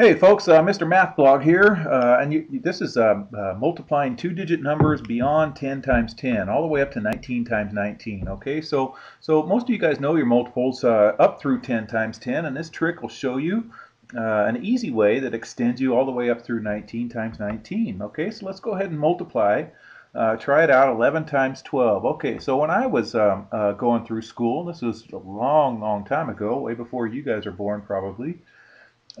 Hey folks, uh, Mr. Mathblog here, uh, and you, this is uh, uh, multiplying two-digit numbers beyond 10 times 10, all the way up to 19 times 19. Okay, so so most of you guys know your multiples uh, up through 10 times 10, and this trick will show you uh, an easy way that extends you all the way up through 19 times 19. Okay, so let's go ahead and multiply. try it out, 11 times 12. Okay, so when I was um, going through school, this was a long, long time ago, way before you guys are born probably.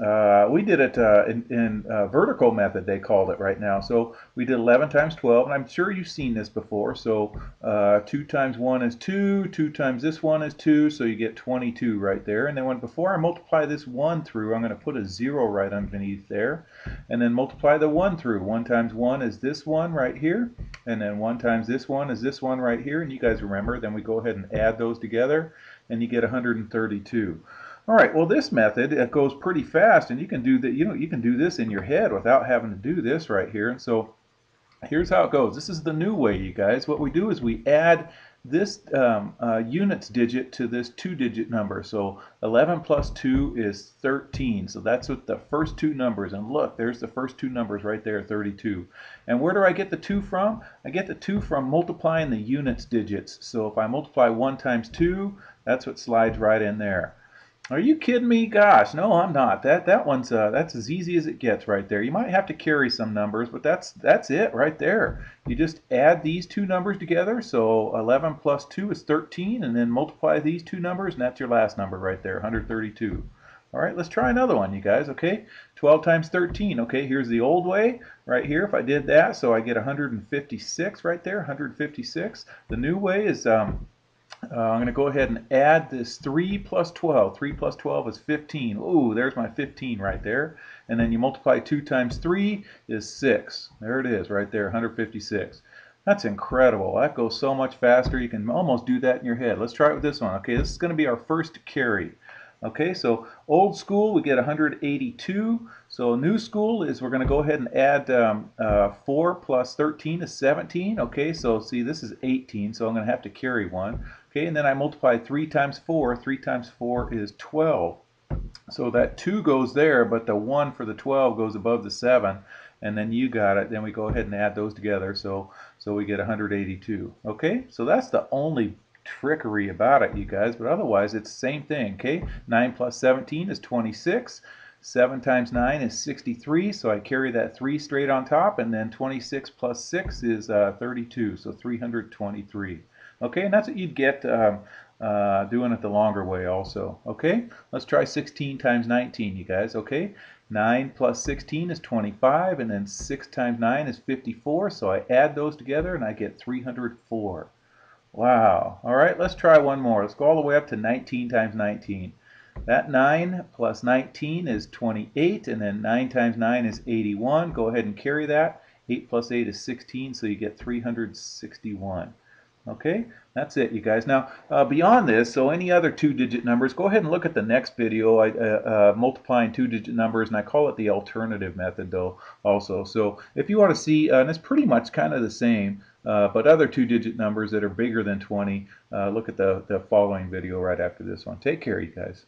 Uh, we did it uh, in, in uh, vertical method, they called it right now. So we did 11 times 12, and I'm sure you've seen this before. So uh, 2 times 1 is 2, 2 times this one is 2, so you get 22 right there. And then when before I multiply this 1 through, I'm going to put a 0 right underneath there. And then multiply the 1 through. 1 times 1 is this one right here. And then 1 times this one is this one right here. And you guys remember, then we go ahead and add those together, and you get 132. All right, well this method it goes pretty fast and you can do that you know you can do this in your head without having to do this right here. And so here's how it goes. This is the new way you guys. What we do is we add this um, uh, units digit to this two digit number. So 11 plus 2 is 13. So that's what the first two numbers. And look, there's the first two numbers right there, 32. And where do I get the 2 from? I get the 2 from multiplying the units digits. So if I multiply 1 times 2, that's what slides right in there. Are you kidding me? Gosh, no, I'm not. That that one's uh, that's as easy as it gets right there. You might have to carry some numbers, but that's that's it right there. You just add these two numbers together. So 11 plus 2 is 13, and then multiply these two numbers, and that's your last number right there, 132. All right, let's try another one, you guys, okay? 12 times 13, okay, here's the old way right here. If I did that, so I get 156 right there, 156. The new way is um, uh, I'm going to go ahead and add this 3 plus 12. 3 plus 12 is 15. Ooh, there's my 15 right there. And then you multiply 2 times 3 is 6. There it is right there, 156. That's incredible. That goes so much faster. You can almost do that in your head. Let's try it with this one. Okay, this is going to be our first carry. Okay, so old school, we get 182. So new school is we're going to go ahead and add um, uh, 4 plus 13 is 17. Okay, so see, this is 18, so I'm going to have to carry one. Okay, and then I multiply 3 times 4. 3 times 4 is 12. So that 2 goes there, but the 1 for the 12 goes above the 7. And then you got it. Then we go ahead and add those together. So, so we get 182. Okay, so that's the only trickery about it, you guys. But otherwise, it's the same thing. Okay, 9 plus 17 is 26. 7 times 9 is 63, so I carry that 3 straight on top, and then 26 plus 6 is uh, 32, so 323. Okay, and that's what you'd get um, uh, doing it the longer way also. Okay, let's try 16 times 19, you guys. Okay, 9 plus 16 is 25, and then 6 times 9 is 54, so I add those together and I get 304. Wow. All right, let's try one more. Let's go all the way up to 19 times 19. That 9 plus 19 is 28, and then 9 times 9 is 81. Go ahead and carry that. 8 plus 8 is 16, so you get 361. Okay, that's it, you guys. Now, uh, beyond this, so any other two-digit numbers, go ahead and look at the next video, I, uh, uh, multiplying two-digit numbers, and I call it the alternative method, though, also. So if you want to see, uh, and it's pretty much kind of the same, uh, but other two-digit numbers that are bigger than 20, uh, look at the, the following video right after this one. Take care, you guys.